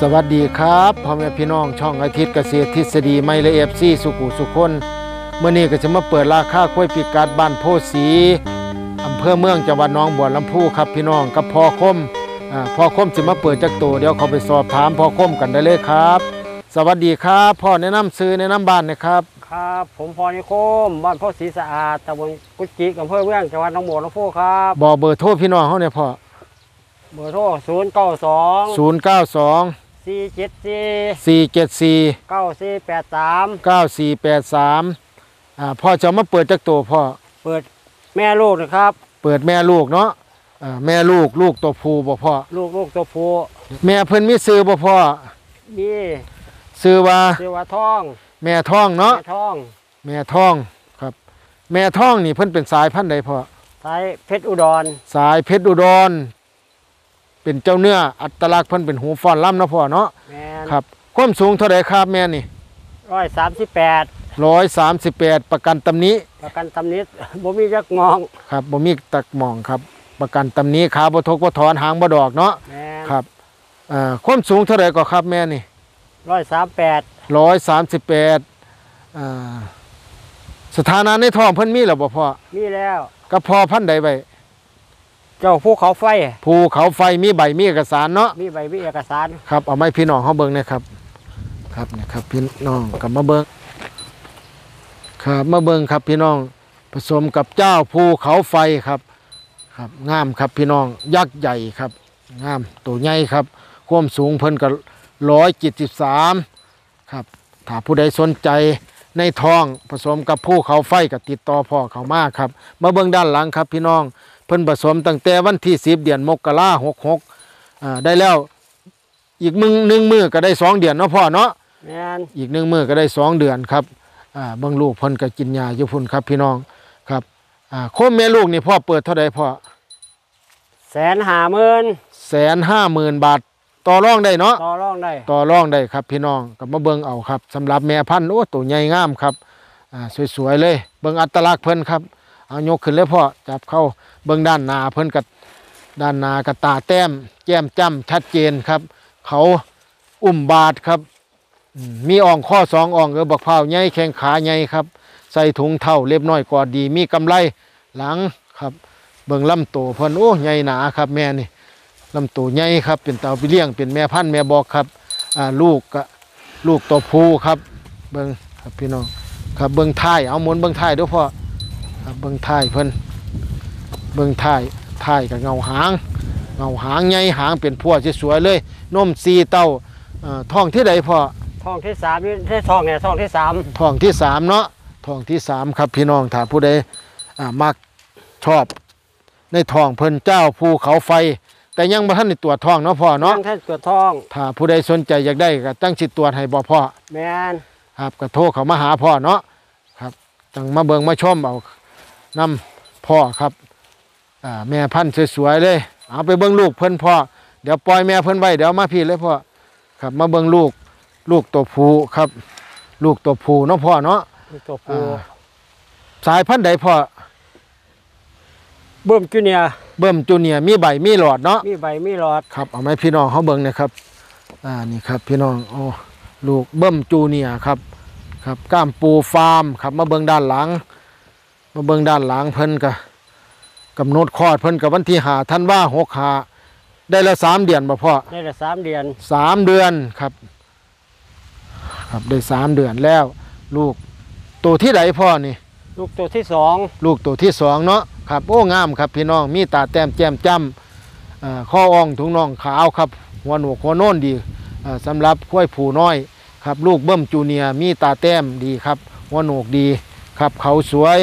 สวัสดีครับพ่อแม่พี่น้องช่องอาทิตย์เกษตรทฤษฎีไม่ละเอียดซี่สุขุสุคนเมื่อนี้ก็จะมาเปิดราคากล้วยปีกัดบ้านโพสีอำเภอเมืองจังหวัดหนองบัวลำพูครับพี่น้องกับพ่อคมอ่าพ่อคมจะมาเปิดจากตัวเดี๋ยวเขาไปสอบถามพ่อคมกันได้เลยครับ สวัสดีครับพ่อแนะนำซื้อแนะนำบ้านนะครับ ครับผมพรนิคมบ้านโพธิ์ศรีสะอาดตำบลกุดจิกอำเภอเมืองจังหวัดหนองบัวลำพูครับบอกเบอร์โทรพี่น้องเขาเนี่ยพ่อเบอร์โทรศูนย์เก้า สอง0 9 2สี่เจ็ดสี่4 7 4เก้าสี่แปดสาม9 4 8 3อ่าพ่อจะมาเปิดจากตัวพ่อ เปิดแม่ลูกนะครับ เปิดแม่ลูกเนาะอ่าแม่ลูกลูกตัวผู้บ่พ่อ ลูกลูกตัวผู้แม่เพิ่นมีซื้อบ่พ่อมีซื้อว่าเสียวาทองแม่ท้องเนาะแม่ทองแม่ท้องครับ แม่ท้องนี่เพิ่นเป็นสายพันธุ์ใดพ่อ สายเพชรอุดร สายเพชรอุดร เป็นเจ้าเนื้ออัตลักษณ์เพิ่นเป็นหูฟ้อนล่ำเนาะพ่อเนาะแม่นครับความสูงเท่าใดครับแม่นี่ร้อยสามสิบแปด138ประกันตำหนี้ประกันตำหนิดบ่มีจักมองครับบ่มีตักหมองครับ ประกันตำหนี้ขาบ่ทกบ่ถอนหางบ่ดอกเนาะแม่นครับอ่าความสูงเท่าใดก็ครับแม่นี่ร้อยสามแปดร้อยสามสิบแปดสถานะในท้องเพิ่นมีหรือบ่พ่อมีแล้วก็พอพันธุ์ใดไว้ เจ้าภูเขาไฟ ภูเขาไฟมีใบมีเอกสารเนาะมีใบมีเอกสาร ครับเอาไม้พี่น้องเขาเบิ่งนะครับ ครับนี่ครับพี่น้องกลับมาเบิ่งครับมาเบิ่งครับพี่น้องผสมกับเจ้าภูเขาไฟครับ ครับงามครับพี่น้องยักษ์ใหญ่ครับงามตัวใหญ่ครับความสูงเพิ่นก็ร้อยจิตสิบสามครับถ้าผู้ใดสนใจในทองผสมกับผู้เขาไฟก็ติดต่อพ่อเขามาครับ มาเบิ่งด้านหลังครับพี่น้อง เพิ่นผสมตั้งแต่วันที่สิบเดือนมกราหกหกอ่าได้แล้วอีกมึงหนึ่งมือก็ได้สองเดือนเนาะพ่อเนาะแม่นอีกหนึ่งมือก็ได้สองเดือนครับอ่าเบิ่งลูกเพิ่นก็กินยาอยู่พุ่นครับพี่น้องครับอ่าโคมแม่ลูกนี่พ่อเปิดเท่าใดพ่อแสนหาหมื่นแสนห้าหมื่นบาทต่อรองได้เนาะต่อรองได้ต่อรองได้ครับพี่น้องก็มาเบิ่งเอาครับสำหรับแม่พันธุ์โอ้ตัวใหญ่งามครับอ่าสวยๆเลย เบิ่งอัตลักษณ์เพิ่นครับ เอายกขึ้นเลยพ่อจับเข้าเบิ่งด้านหน้าเพิ่นกับด้านหน้ากับตาแต้ม แก้มจ้ำชัดเจนครับ เขาอุ้มบาทครับ มีอ่องข้อสองอ่องเออบักพราใหญ่แข้งขาใหญ่ครับ ใส่ถุงเท่าเล็บน้อยกอดดี มีกำไรหลังครับ เบิ่งลำตัวเพิ่นโอ้ใหญ่หนาครับแม่นี่ลำตัวใหญ่ครับ เป็นเต่าไปเลี้ยงเป็นแม่พันธุ์แม่บอกครับลูกกลูกตัวผู้ครับ เบิ่งครับพี่น้องครับเบิ่งท้ายเอาหมุนเบิ่งท้ายด้วยพ่อ ครับเบิ่งท้ายเพิ่นเบิ่งท้ายท้ายกับเงาหาง เงาหางใหญ่หางเป็นพวสวยๆเลยนมสีเต้าเอ่อท้องที่ใดพ่อทองที่สามนี่ที่ทองเนี่ยทองที่สามท้องที่สามเนาะท้องที่สามครับพี่น้องถ้าผู้ใดอ่ามักชอบ ในท้องเพิ่นเจ้าภูเขาไฟ แต่ยังบ่ทันได้ตรวจท้องเนาะพ่อเนาะยังแท่นตัวทองถ้าผู้ใดสนใจอยากได้ก็ตั้งสิตรวจให้บ่พ่อแมนครับก็โทรเขามาหาพ่อเนาะครับจังมาเบิ่งมาชมเอา นำพ่อครับอ่าแม่พันธุ์สวยๆเลย เอาไปเบิ่งลูกเพิ่นพ่อเดี๋ยวปล่อยแม่เพิ่นไว้เดี๋ยวมาพี่เลยพ่อครับมาเบิ่งลูกลูกตัวผู้ครับ ลูกตัวผู้เนาะพ่อเนาะตัวผู้อ่าสายพันธุ์ใดพ่อเบิ่มจูเนียร์เบิ่มจูเนียร์มีใบมีหลอดเนาะมีใบมีหลอดครับเอาไหมพี่น้องเขาเบิ่งนะครับอ่านี่ครับ พี่น้องโอ้ลูกเบิ้มจูเนียร์ครับ ครับก้ามปูฟาร์มครับมาเบิ่งด้านหลัง มาเบิ่งด้านหลังเพิ่นก็กำหนดคลอดเพิ่นกับวันที่หาท่านว่าหกหาได้ละสามเดือนบ่พ่อได้ละสามเดือนสามเดือนครับ ครับได้สามเดือนแล้ว ลูกตัวที่ไหนพ่อนี่ ลูกตัวที่สองลูกตัวที่สองเนาะครับโอ้งามครับพี่น้องมีตาแต้มแจ่มจ้ำอ่าข้ออ่องถุงน่องขาวครับ หัวหนวกหัวโน่นดีอ่าสำหรับข้วยผูน้อยครับ ลูกเบิ้มจูเนียร์มีตาแต้มดีครับ หัวโหนกดีครับเขาสวย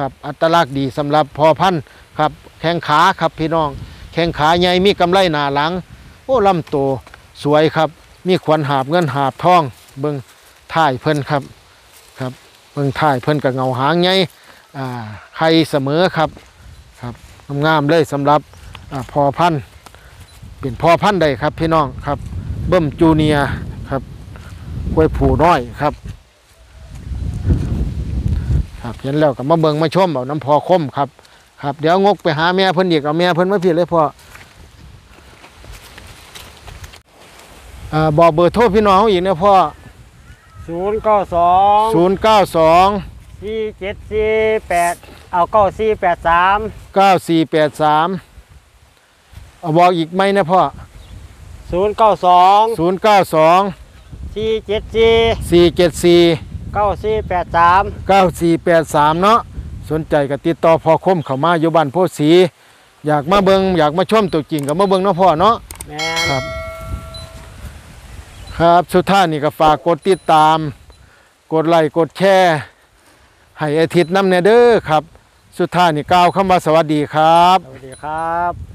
ครับอัตลักษณ์ดีสำหรับพอพันธุ์ครับแข้งขาครับพี่น้อง แข้งขาใหญ่มีกำไลหนาหลัง โอ้ลำโตสวยครับ มีขวัญหาบเงินหาบทอง เบิ้งท่ายเพิ่นครับครับเบิ้งท่ายเพิ่นกับเงาหางใหญ่อ่าใครเสมอครับครับงามเลยสำหรับอพอพันธุ์เป็นพอพันธุ์ใดครับพี่น้องครับเบิ้มจูเนียครับกล้วยผูน้อยครับ เห็นแล้วก็มาเบิงมาชมเอาน้ำพอคมครับครับ เดี๋ยวงกไปหาแม่เพิ่นอีกเอาแม่เพิ่นมาพี่เลยพ่ออ่าบอกเบอร์โทรพี่น้องเขาอีกนะพ่อศูนย์เก้าสองศูนย์เก้าสองสี่เจ็ดสี่แปดเอาเก้าสี่แปดสามเก้าสี่แปดสามเอาบอกอีกไหมนะพ่อศูนย์เก้าสองศูนย์เก้าสองสี่เจ็ดสี่สี่เจ็ดสี่ เก้าสี่แปดสามเก้าสี่แปดสามเนาะสนใจก็ติดต่อพ่อคมเข้ามาอยู่บ้านโพธิ์ศรีอยากมาเบิงอยากมาชมตัวจริงก็มาเบิงเนาะพ่อเนาะ แม่นครับ ครับสุดท้ายนี่ก็ฝากกดติดตาม กดไลค์กดแชร์ให้อาทิตย์น้ำเนเด้อครับ สุดท้ายนี่กล่าวคำว่าสวัสดีครับ สวัสดีครับ